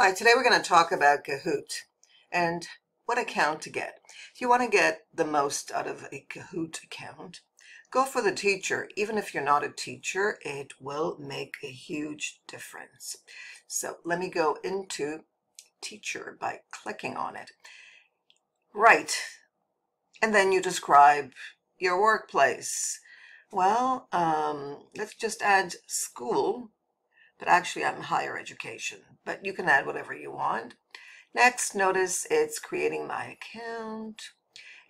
Hi, today we're going to talk about Kahoot and what account to get. If you want to get the most out of a Kahoot account, go for the teacher. Even if you're not a teacher, it will make a huge difference. So let me go into teacher by clicking on it. Right, and then you describe your workplace. Well, um, let's just add school but actually I'm higher education, but you can add whatever you want. Next, notice it's creating my account,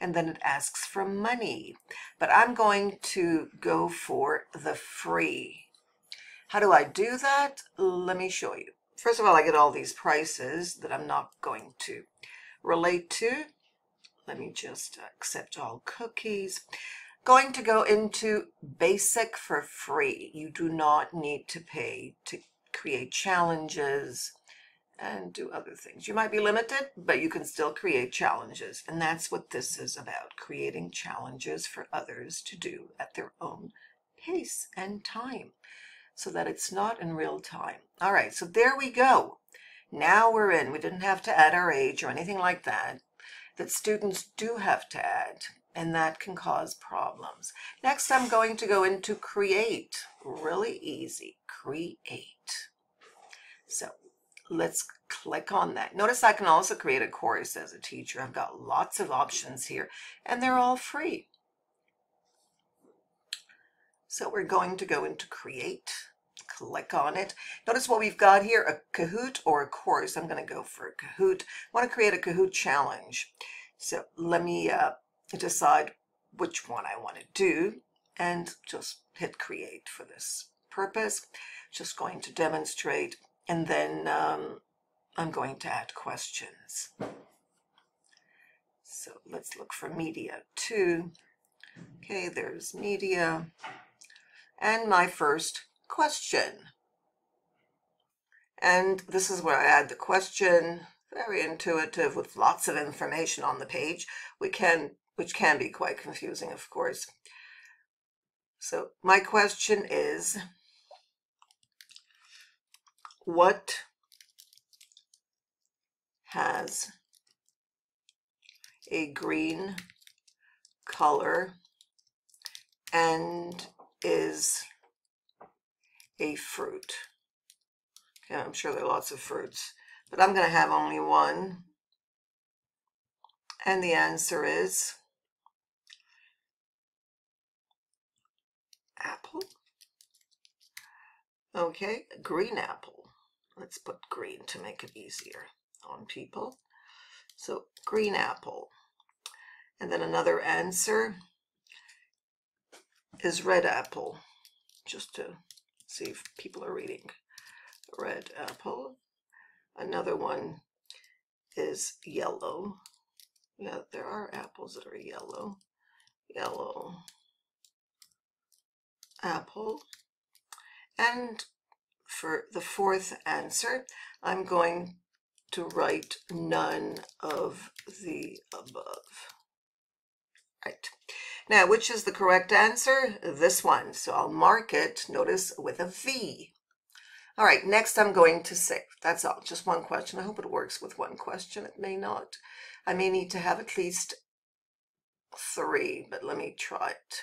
and then it asks for money, but I'm going to go for the free. How do I do that? Let me show you. First of all, I get all these prices that I'm not going to relate to. Let me just accept all cookies going to go into basic for free. You do not need to pay to create challenges and do other things. You might be limited, but you can still create challenges. And that's what this is about, creating challenges for others to do at their own pace and time so that it's not in real time. All right, so there we go. Now we're in. We didn't have to add our age or anything like that that students do have to add and that can cause problems. Next, I'm going to go into create. Really easy, create. So let's click on that. Notice I can also create a course as a teacher. I've got lots of options here and they're all free. So we're going to go into create, click on it. Notice what we've got here, a Kahoot or a course. I'm going to go for a Kahoot. I want to create a Kahoot challenge. So let me uh, decide which one I want to do and just hit create for this purpose. Just going to demonstrate and then um, I'm going to add questions. So let's look for media two. Okay, there's media and my first question. And this is where I add the question, very intuitive with lots of information on the page. We can which can be quite confusing, of course. So my question is, what has a green color and is a fruit? Okay, I'm sure there are lots of fruits, but I'm going to have only one. And the answer is apple. Okay, green apple. Let's put green to make it easier on people. So green apple. And then another answer is red apple, just to see if people are reading. Red apple. Another one is yellow. Yeah, there are apples that are yellow. Yellow apple. And for the fourth answer, I'm going to write none of the above. Right. Now, which is the correct answer? This one. So I'll mark it, notice, with a V. All right, next I'm going to save. That's all, just one question. I hope it works with one question. It may not. I may need to have at least three, but let me try it.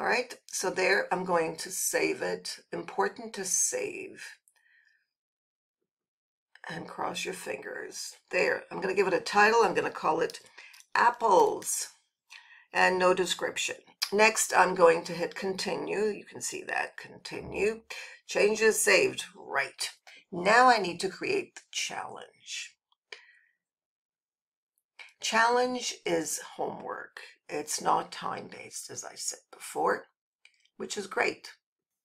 All right, so there I'm going to save it. Important to save. And cross your fingers. There, I'm going to give it a title. I'm going to call it Apples and no description. Next, I'm going to hit continue. You can see that, continue. Changes saved, right. Now I need to create the challenge. Challenge is homework. It's not time-based, as I said before, which is great.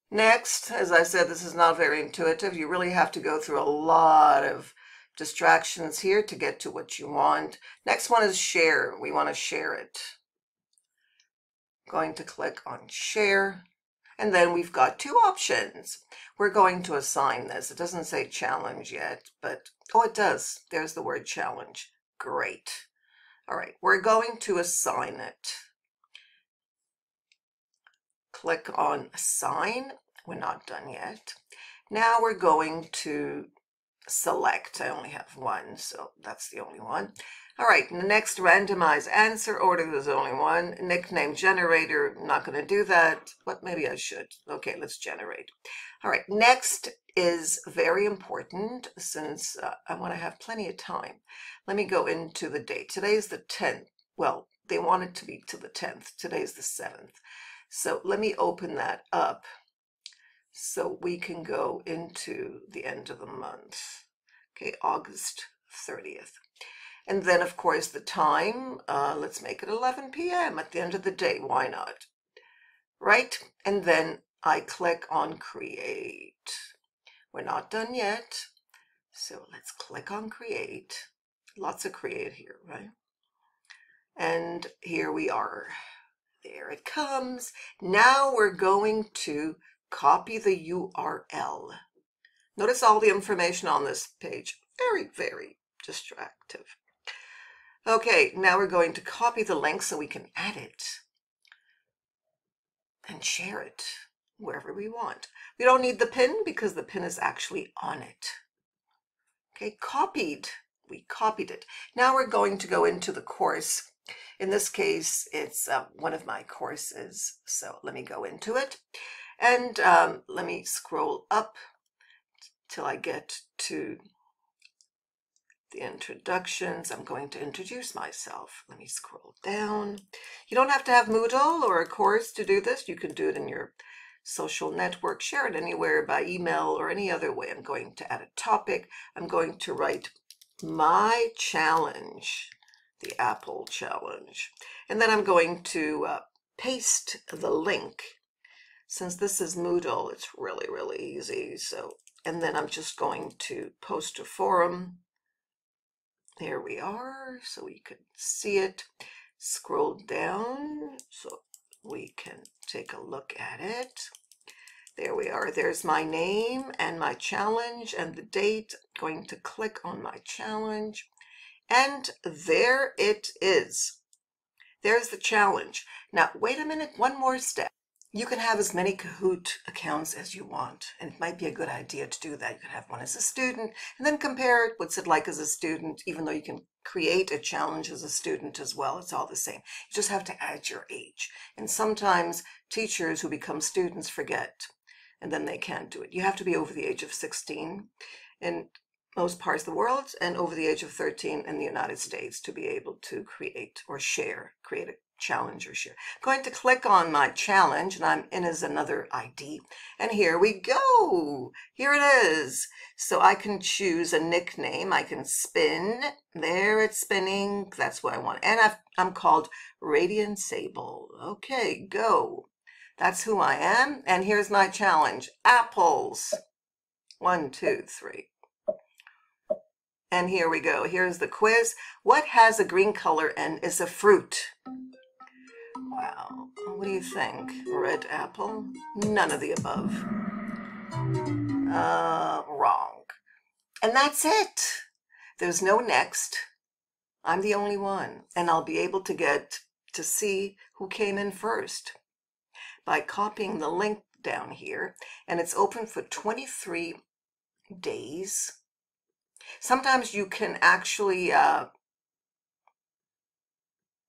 Next, as I said, this is not very intuitive. You really have to go through a lot of distractions here to get to what you want. Next one is share. We want to share it. Going to click on share. And then we've got two options. We're going to assign this. It doesn't say challenge yet, but, oh, it does. There's the word challenge. Great. All right, we're going to assign it. Click on assign. We're not done yet. Now we're going to select. I only have one, so that's the only one. All right, next randomize answer order, there's only one. Nickname generator, not gonna do that, but maybe I should. Okay, let's generate. All right, next is very important since uh, I wanna have plenty of time. Let me go into the date. Today is the 10th. Well, they want it to be to the 10th. Today is the 7th. So let me open that up so we can go into the end of the month. Okay, August 30th. And then, of course, the time, uh, let's make it 11 p.m. at the end of the day. Why not? Right? And then I click on Create. We're not done yet. So let's click on Create. Lots of Create here, right? And here we are. There it comes. Now we're going to copy the URL. Notice all the information on this page. Very, very distractive. Okay, now we're going to copy the link so we can add it and share it wherever we want. We don't need the pin because the pin is actually on it. Okay, copied. We copied it. Now we're going to go into the course. In this case, it's uh, one of my courses. So let me go into it. And um, let me scroll up till I get to the introductions. I'm going to introduce myself. Let me scroll down. You don't have to have Moodle or a course to do this. You can do it in your social network, share it anywhere by email or any other way. I'm going to add a topic. I'm going to write my challenge, the Apple challenge. And then I'm going to uh, paste the link. Since this is Moodle, it's really, really easy. So, and then I'm just going to post a forum there we are, so we can see it. Scroll down so we can take a look at it. There we are. There's my name and my challenge and the date. I'm going to click on my challenge. And there it is. There's the challenge. Now, wait a minute, one more step. You can have as many Kahoot accounts as you want, and it might be a good idea to do that. You can have one as a student, and then compare it, what's it like as a student, even though you can create a challenge as a student as well. It's all the same. You just have to add your age. And sometimes teachers who become students forget, and then they can't do it. You have to be over the age of 16 in most parts of the world, and over the age of 13 in the United States to be able to create or share, create a challenge or share. I'm going to click on my challenge and I'm in as another ID. And here we go. Here it is. So I can choose a nickname. I can spin. There it's spinning. That's what I want. And i am called Radiant Sable. Okay, go. That's who I am. And here's my challenge. Apples. One, two, three. And here we go. Here's the quiz. What has a green color and is a fruit? Wow. What do you think? Red apple? None of the above. Uh, wrong. And that's it. There's no next. I'm the only one. And I'll be able to get to see who came in first by copying the link down here. And it's open for 23 days. Sometimes you can actually uh,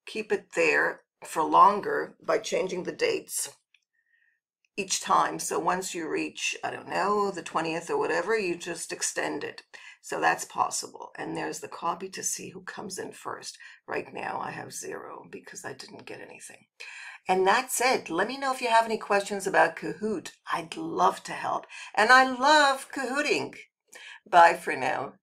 keep it there for longer by changing the dates each time. So once you reach, I don't know, the 20th or whatever, you just extend it. So that's possible. And there's the copy to see who comes in first. Right now I have zero because I didn't get anything. And that's it. Let me know if you have any questions about Kahoot. I'd love to help. And I love Kahooting. Bye for now.